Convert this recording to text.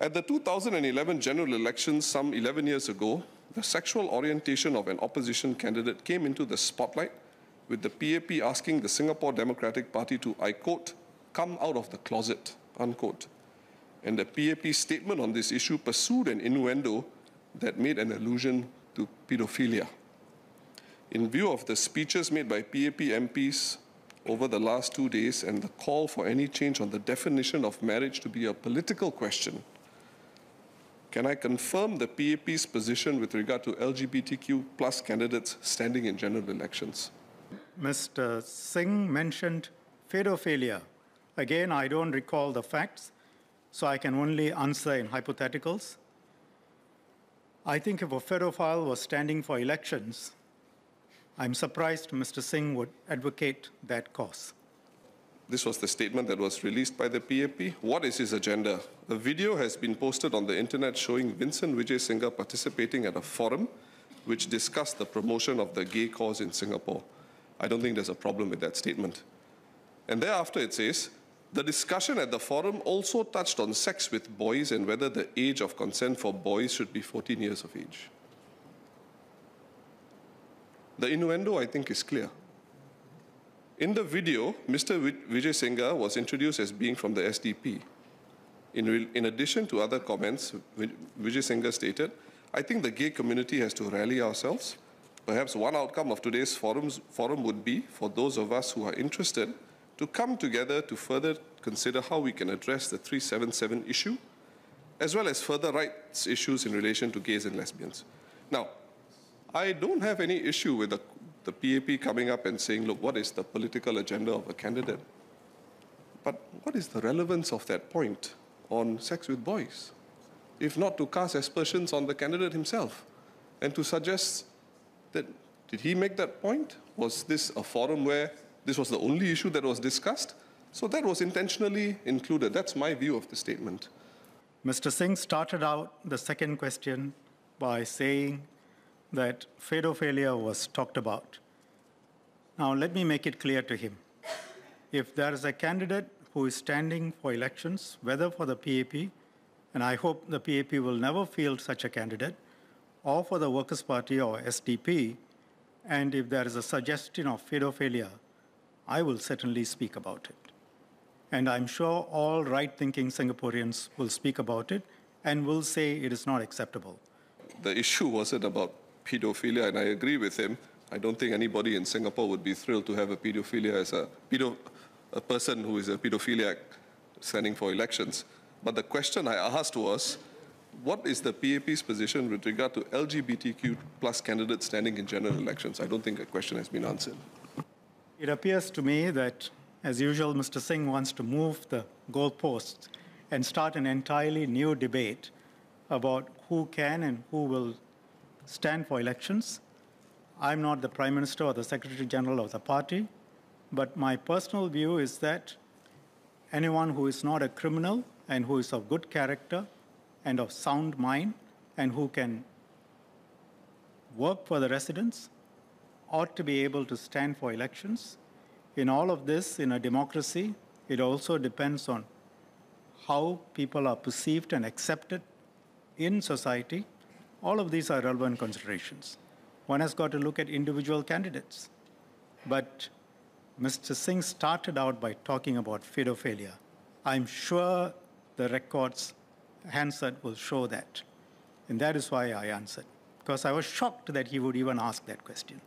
At the 2011 general elections, some 11 years ago, the sexual orientation of an opposition candidate came into the spotlight, with the PAP asking the Singapore Democratic Party to, I quote, come out of the closet, unquote. And the PAP statement on this issue pursued an innuendo that made an allusion to pedophilia. In view of the speeches made by PAP MPs over the last two days and the call for any change on the definition of marriage to be a political question, can I confirm the PAP's position with regard to LGBTQ plus candidates standing in general elections? Mr. Singh mentioned pedophilia. Again, I don't recall the facts, so I can only answer in hypotheticals. I think if a pedophile was standing for elections, I'm surprised Mr. Singh would advocate that cause. This was the statement that was released by the PAP. What is his agenda? A video has been posted on the internet showing Vincent Wijeysingha participating at a forum which discussed the promotion of the gay cause in Singapore. I don't think there's a problem with that statement. And thereafter it says, the discussion at the forum also touched on sex with boys and whether the age of consent for boys should be 14 years of age. The innuendo, I think, is clear. In the video, Mr. Wijeysingha was introduced as being from the SDP. In, in addition to other comments, Wijeysingha stated, I think the gay community has to rally ourselves. Perhaps one outcome of today's forums, forum would be for those of us who are interested to come together to further consider how we can address the 377 issue, as well as further rights issues in relation to gays and lesbians. Now, I don't have any issue with the, the PAP coming up and saying, look, what is the political agenda of a candidate? But what is the relevance of that point on sex with boys? If not to cast aspersions on the candidate himself and to suggest that, did he make that point? Was this a forum where this was the only issue that was discussed? So that was intentionally included. That's my view of the statement. Mr. Singh started out the second question by saying that pedophilia was talked about. Now, let me make it clear to him. If there is a candidate who is standing for elections, whether for the PAP, and I hope the PAP will never field such a candidate, or for the Workers' Party or SDP, and if there is a suggestion of pedophilia, I will certainly speak about it. And I'm sure all right thinking Singaporeans will speak about it and will say it is not acceptable. The issue wasn't about pedophilia, and I agree with him. I don't think anybody in Singapore would be thrilled to have a pedophilia as a, pedo, a person who is a pedophiliac standing for elections. But the question I asked was, what is the PAP's position with regard to LGBTQ plus candidates standing in general elections? I don't think a question has been answered. It appears to me that, as usual, Mr. Singh wants to move the goalposts and start an entirely new debate about who can and who will stand for elections. I'm not the Prime Minister or the Secretary General of the party, but my personal view is that anyone who is not a criminal and who is of good character and of sound mind and who can work for the residents ought to be able to stand for elections. In all of this, in a democracy, it also depends on how people are perceived and accepted in society all of these are relevant considerations. One has got to look at individual candidates. But Mr. Singh started out by talking about pedophilia. I'm sure the records Hansard will show that. And that is why I answered, because I was shocked that he would even ask that question.